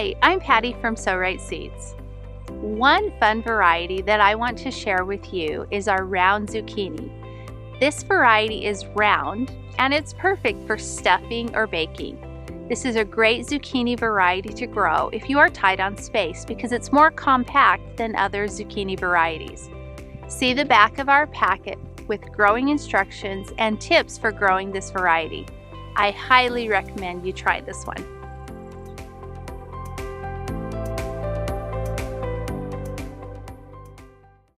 Hi, I'm Patty from Sow Right Seeds. One fun variety that I want to share with you is our round zucchini. This variety is round and it's perfect for stuffing or baking. This is a great zucchini variety to grow if you are tight on space because it's more compact than other zucchini varieties. See the back of our packet with growing instructions and tips for growing this variety. I highly recommend you try this one.